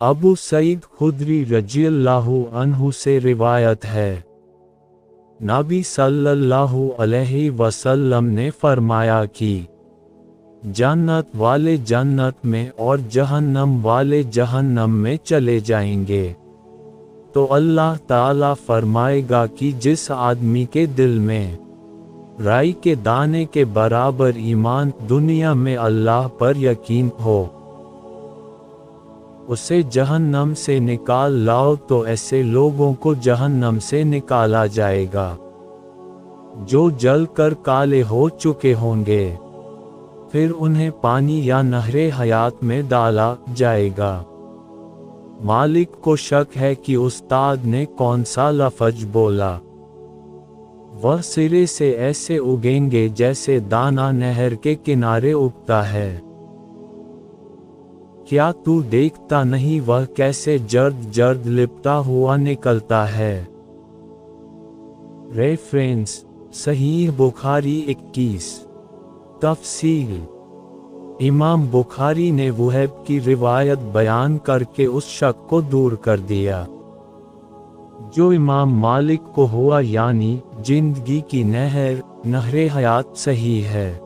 अबू सईद खुदरी रजील्लाहु अनहु से रिवायत है। नबी सल्लल्लाहु अलैहि वसल्लम ने फरमाया कि, जन्नत वाले जन्नत में और जहन्नम वाले जहन्नम में चले जाएँगे। तो अल्लाह ताला फरमाएगा कि जिस आदमी के दिल में राई के दाने के बराबर ईमान दुनिया में अल्लाह पर यकीन हो उसे जहन्नम से निकाल लाओ तो ऐसे लोगों को जहन्नम से निकाला जाएगा, जो जल कर काले हो चुके होंगे। फिर उन्हें पानी या नहरे हयात में डाला जाएगा। मालिक को शक है कि उस्ताद ने कौन सा लफज बोला। वह सिरे से ऐसे उगेंगे जैसे दाना नहर के किनारे उगता है। क्या तू देखता नहीं वह कैसे जर्द जर्द लिपटा हुआ निकलता है? रेफरेंस सही बुखारी 21 तफसील। इमाम बुखारी ने वहब की रिवायत बयान करके उस शक को दूर कर दिया। जो इमाम मालिक को हुआ यानी ज़िंदगी की नहर नहर हयात सही है।